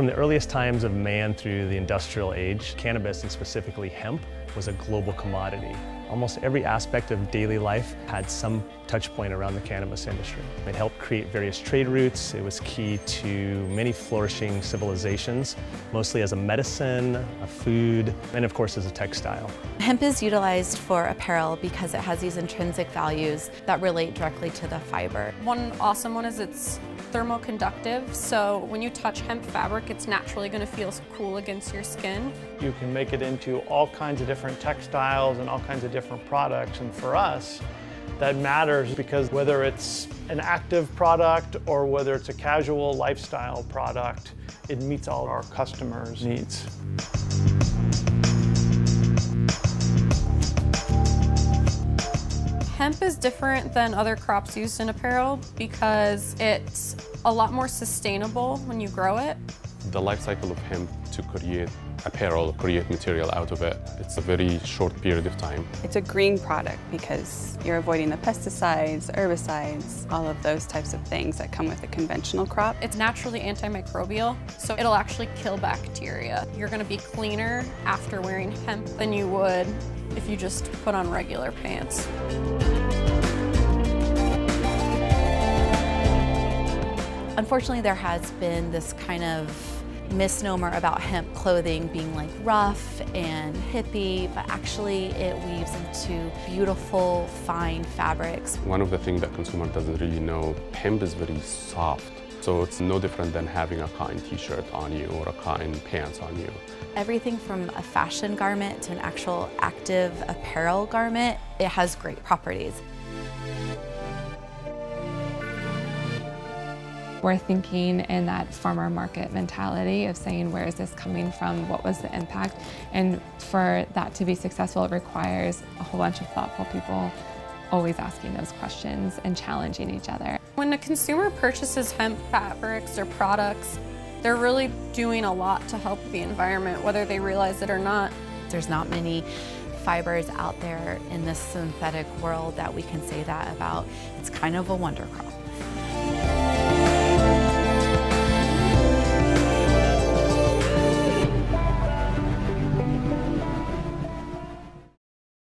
From the earliest times of man through the industrial age, cannabis and specifically hemp was a global commodity. Almost every aspect of daily life had some touch point around the cannabis industry. It helped create various trade routes. It was key to many flourishing civilizations, mostly as a medicine, a food, and of course as a textile. Hemp is utilized for apparel because it has these intrinsic values that relate directly to the fiber. One awesome one is it's thermoconductive, so when you touch hemp fabric, it's naturally going to feel cool against your skin. You can make it into all kinds of different textiles and all kinds of different products, and for us, that matters because whether it's an active product or whether it's a casual lifestyle product, it meets all our customers' needs. Hemp is different than other crops used in apparel because it's a lot more sustainable when you grow it. The life cycle of hemp to create apparel, create material out of it, it's a very short period of time. It's a green product because you're avoiding the pesticides, herbicides, all of those types of things that come with a conventional crop. It's naturally antimicrobial, so it'll actually kill bacteria. You're going to be cleaner after wearing hemp than you would if you just put on regular pants. Unfortunately, there has been this kind of misnomer about hemp clothing being like rough and hippie, but actually it weaves into beautiful, fine fabrics. One of the things that consumer doesn't really know, hemp is very soft. So it's no different than having a cotton t-shirt on you or a cotton pants on you. Everything from a fashion garment to an actual active apparel garment, it has great properties. We're thinking in that farmer market mentality of saying, where is this coming from? What was the impact? And for that to be successful, it requires a whole bunch of thoughtful people always asking those questions and challenging each other. When a consumer purchases hemp fabrics or products, they're really doing a lot to help the environment, whether they realize it or not. There's not many fibers out there in this synthetic world that we can say that about. It's kind of a wonder crop.